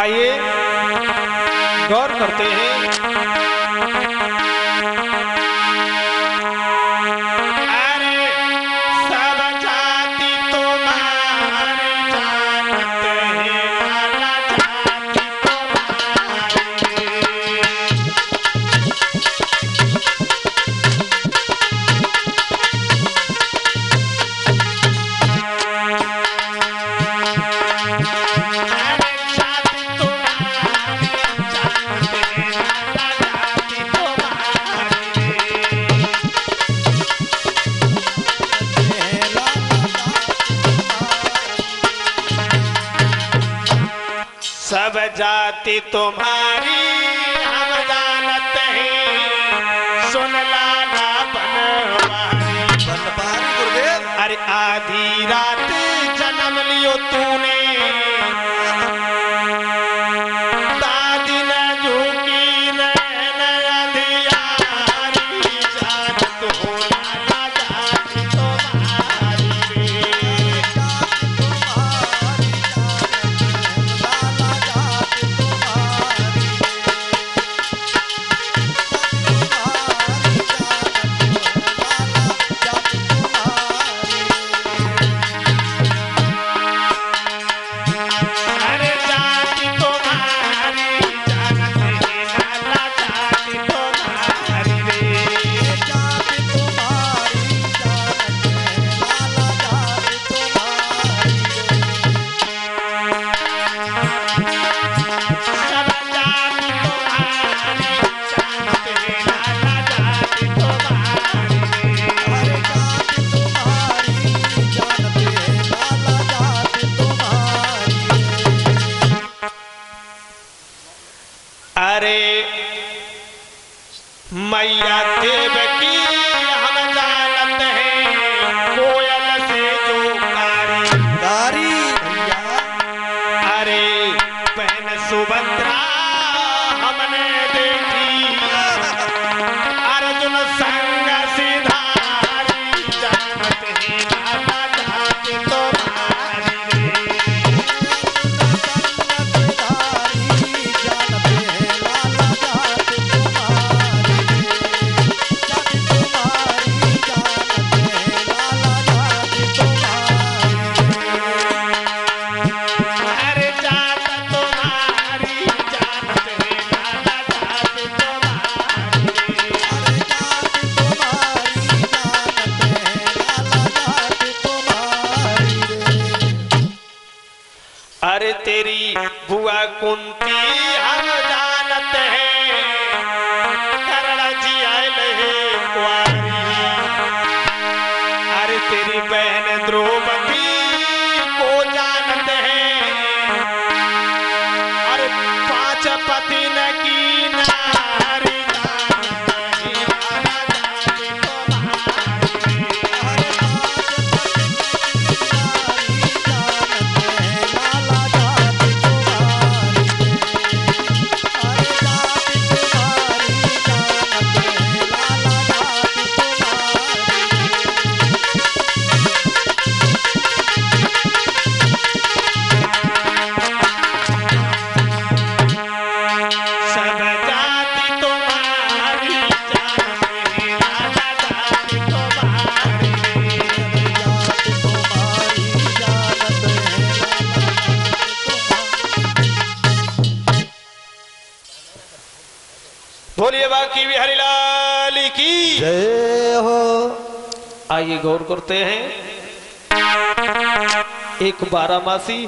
आइए गौर करते हैं। सब जाति तुम्हारी हम जानत हैं। सुन लाना बनवारी। बनवारी गुरुदेव। अरे आधी रात जन्म लियो तूने। अरे मैया देव बुआ कुंती हम जानत हैं। करण जी आयल है कुंवारी अरे तेरी बहन द्रौपदी बोलिए बाकी बिहारी लाल की। जय हो। आइए गौर करते हैं। एक बारामासी